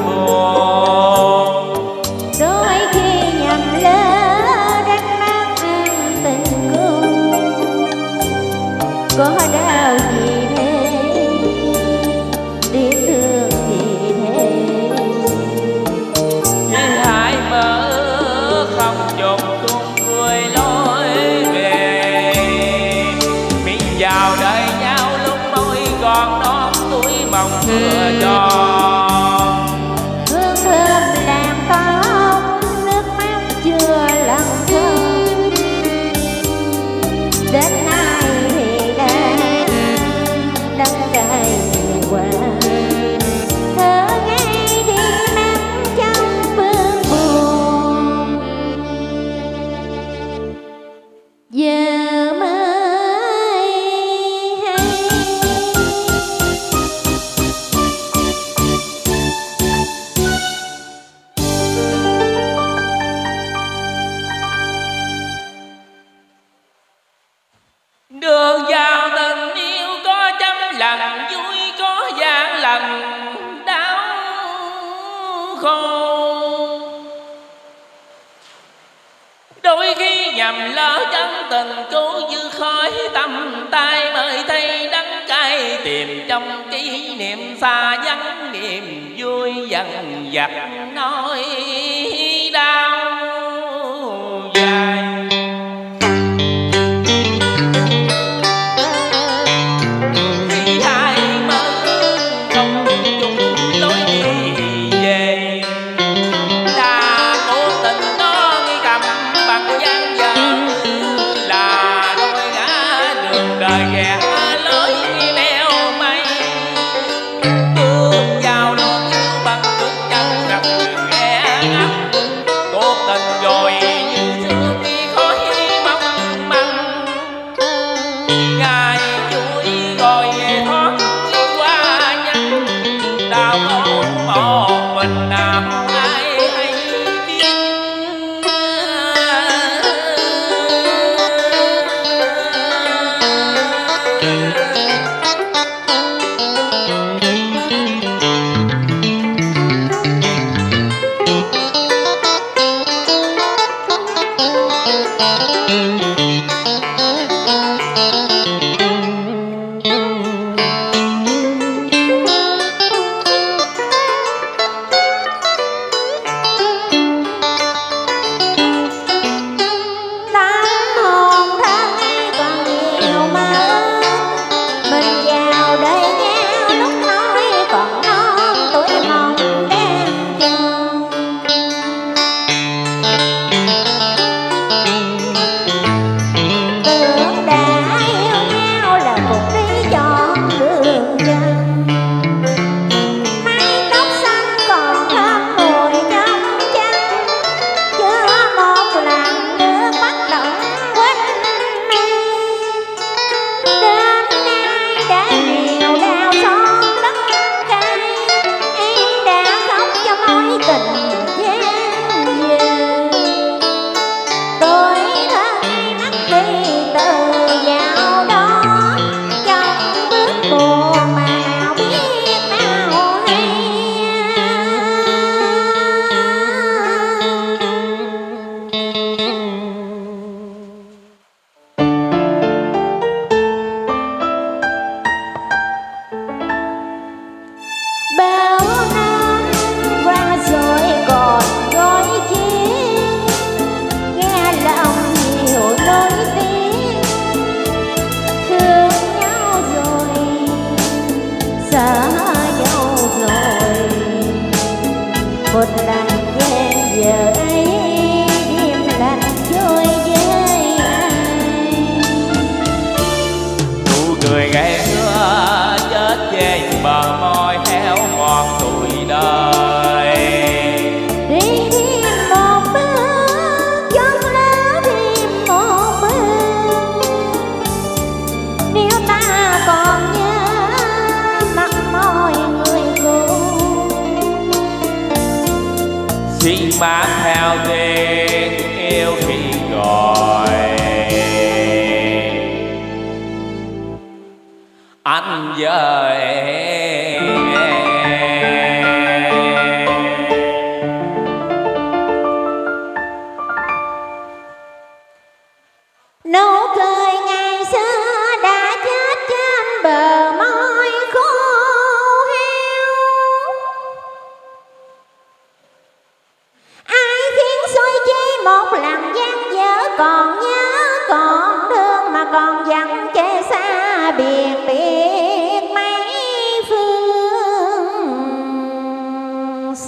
Lord. khô. Đôi khi nhầm lỡ chân tình cứu như khói tâm tay bởi thấy đắng cay tìm trong kỷ niệm xa vắng niềm vui dần dặt nói. một lần ghen giờ xin bám theo tiếng yêu khi gọi. Anh với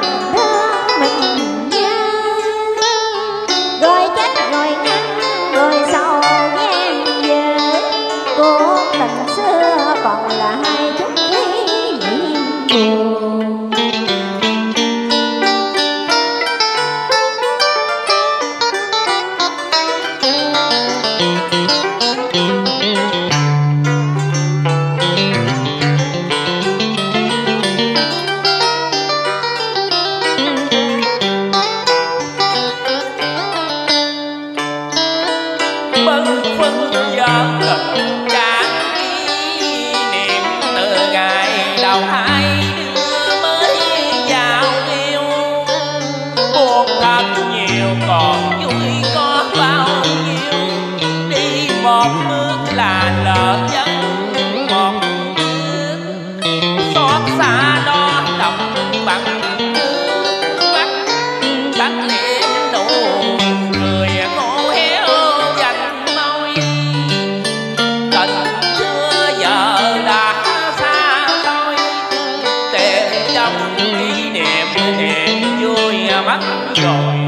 mình thương mình 满满